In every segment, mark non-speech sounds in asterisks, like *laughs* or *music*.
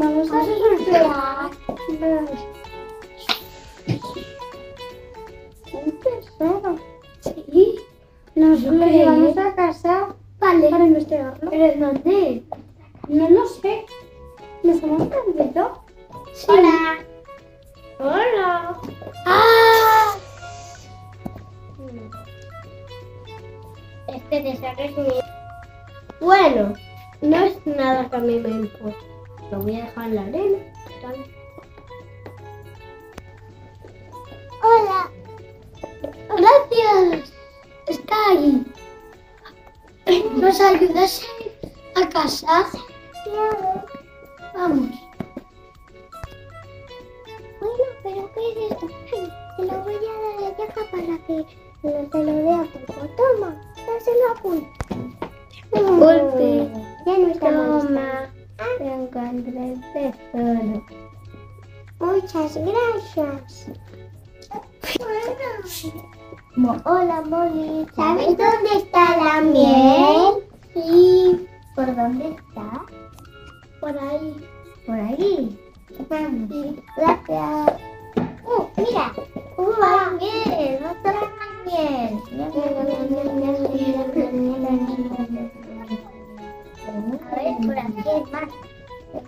Vamos a sortear. Un tesoro. Sí. Nos ¿Lo llevamos a casa Vale. para investigarlo. ¿Pero en dónde? No lo sé. ¿Nos hemos perdido? Sí. Hola. Hola. ¡Ah! Este es mi... Bueno, no es nada que a mí me importa. Lo voy a dejar en la arena. tal. Hola. Gracias. Está ahí. ¿Nos ayudas a casa? Vamos. Bueno, pero ¿qué es esto? Te lo voy a dar a Yaja para que no te lo dé a poco. Toma, dáselo a Pul. Golpe. Ya no está Toma. Encontré el tesoro. Muchas gracias. Mo- Hola, Molly. ¿Sabes dónde está la miel? Sí. ¿Por dónde está? Por ahí. Por ahí. Vamos. Gracias. ¡Uh, mira! ¡Uh, hay miel! ¡No trae más miel! *laughs* A ver, por aquí hay más. ¡Me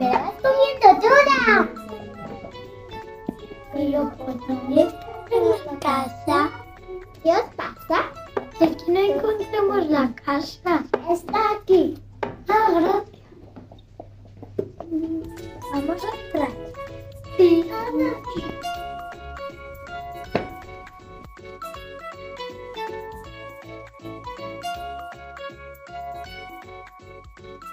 la vas comiendo toda! Pero cuando encontremos la casa, ¿qué os pasa? Es que no encontramos la casa. Está aquí. Ah, gracias. Vamos atrás. Sí.